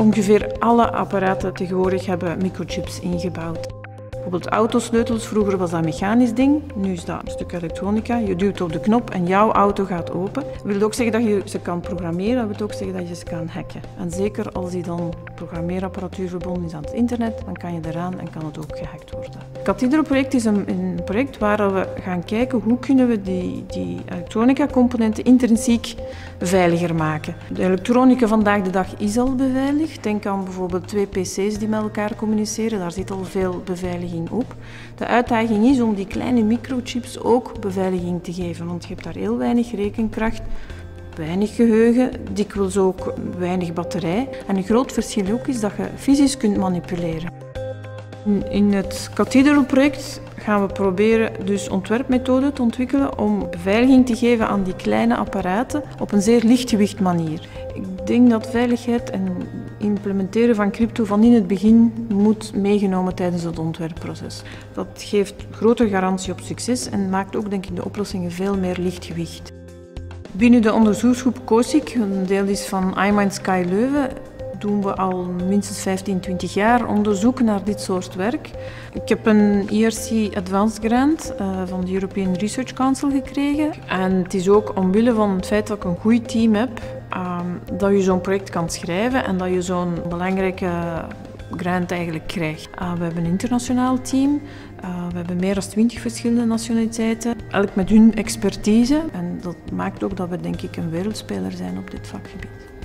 Ongeveer alle apparaten tegenwoordig hebben microchips ingebouwd. Bijvoorbeeld autosleutels, vroeger was dat een mechanisch ding, nu is dat een stuk elektronica. Je duwt op de knop en jouw auto gaat open. Dat wil ook zeggen dat je ze kan programmeren, dat wil ook zeggen dat je ze kan hacken. En zeker als die dan programmeerapparatuur verbonden is aan het internet, dan kan je eraan en kan het ook gehackt worden. Het Cathedro-project is een, een, project waar we gaan kijken hoe kunnen we die, die elektronica-componenten intrinsiek veiliger maken. De elektronica vandaag de dag is al beveiligd. Denk aan bijvoorbeeld twee pc's die met elkaar communiceren, daar zit al veel beveiliging op. De uitdaging is om die kleine microchips ook beveiliging te geven, want je hebt daar heel weinig rekenkracht, weinig geheugen, dikwijls ook weinig batterij. En een groot verschil ook is dat je fysisch kunt manipuleren. In het Cathedral-project gaan we proberen dus ontwerpmethoden te ontwikkelen om beveiliging te geven aan die kleine apparaten op een zeer lichtgewicht manier. Ik denk dat veiligheid en implementeren van crypto van in het begin moet meegenomen tijdens het ontwerpproces. Dat geeft grote garantie op succes en maakt ook denk ik de oplossingen veel meer lichtgewicht. Binnen de onderzoeksgroep COSIC, een deel is van iMind Sky Leuven, doen we al minstens 15, 20 jaar onderzoek naar dit soort werk. Ik heb een ERC Advanced Grant uh, van de European Research Council gekregen. En het is ook omwille van het feit dat ik een goed team heb, uh, dat je zo'n project kan schrijven en dat je zo'n belangrijke grant eigenlijk krijgt. Uh, we hebben een internationaal team. we hebben meer dan 20 verschillende nationaliteiten. Elk met hun expertise. En dat maakt ook dat we denk ik een wereldspeler zijn op dit vakgebied.